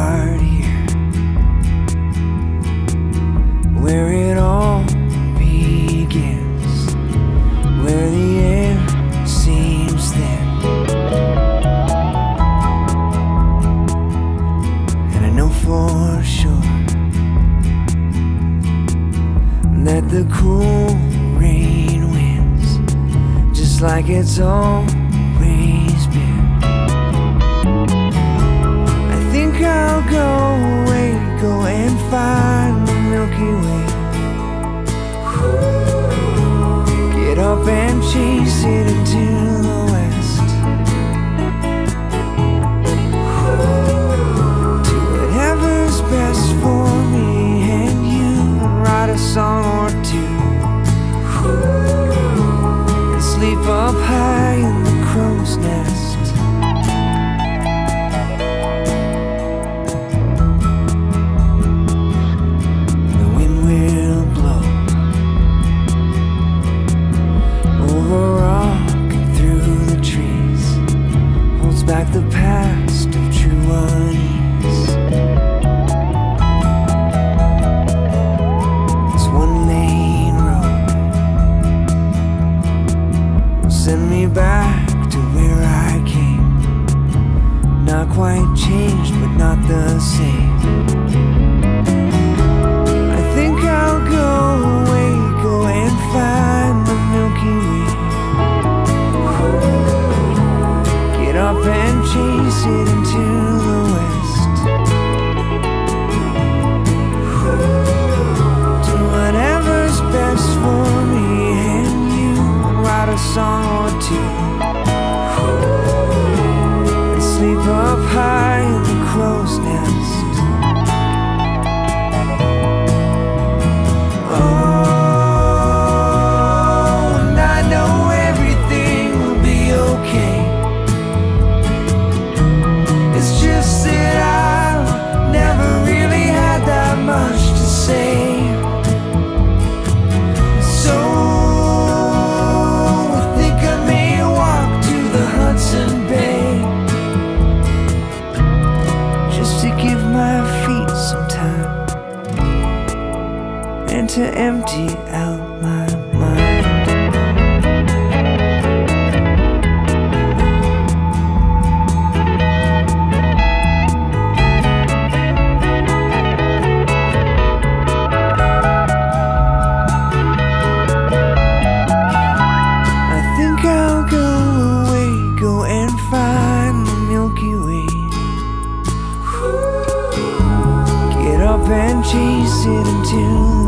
start here. Where it all begins Where the air seems thin. And I know for sure That the cool rain winds Just like it's all I'll go away, go and find the Milky Way. Get up and chase it until. Send me back to where I came. Not quite changed, but not the same. song or two. to empty out my mind. I think I'll go away, go and find the Milky Way. Get up and chase it until